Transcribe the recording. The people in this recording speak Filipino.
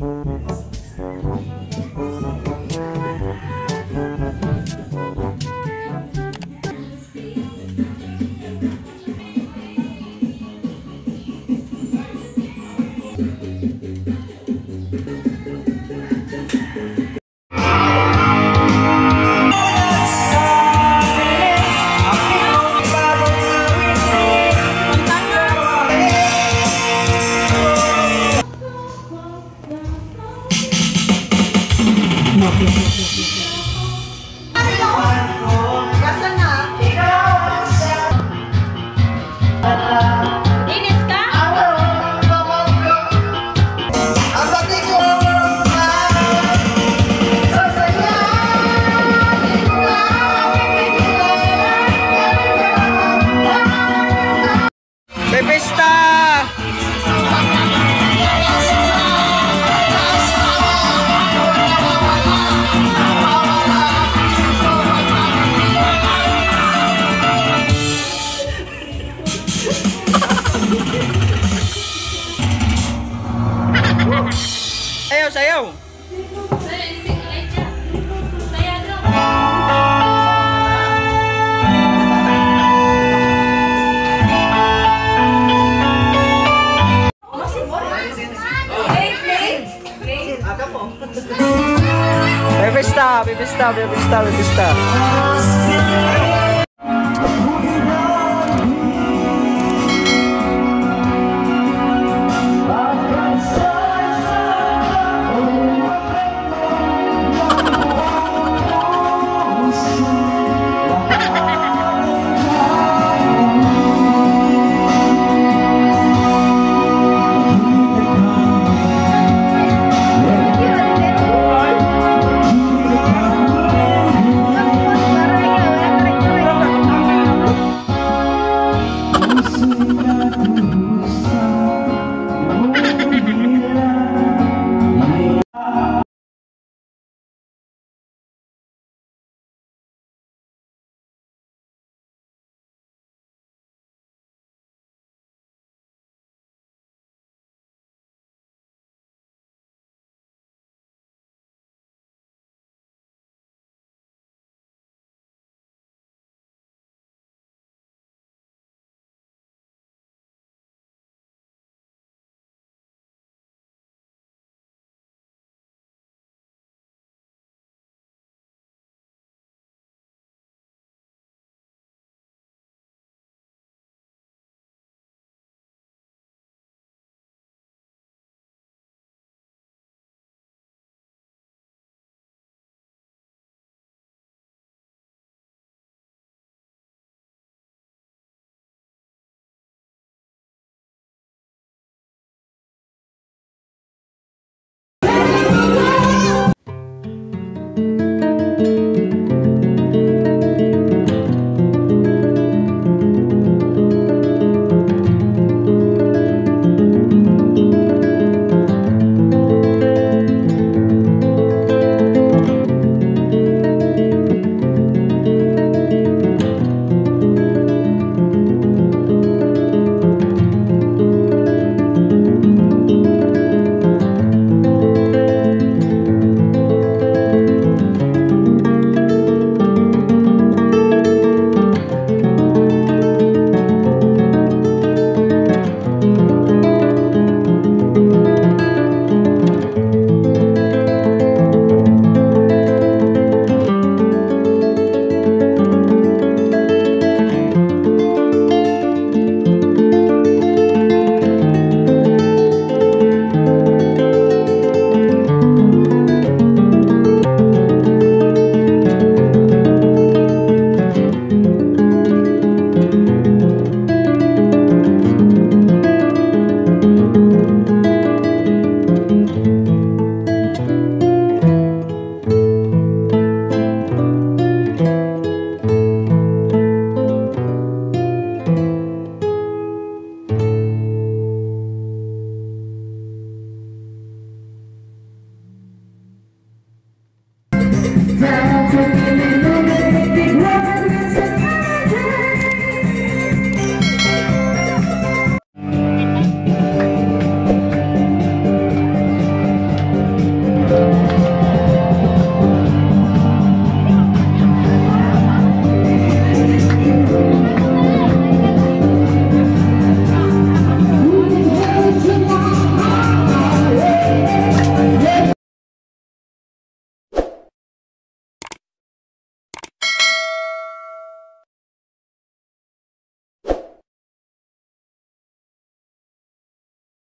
Mm-hmm. Linis Sayaw, sayaw! Pepesta, pepesta, pepesta, pepesta.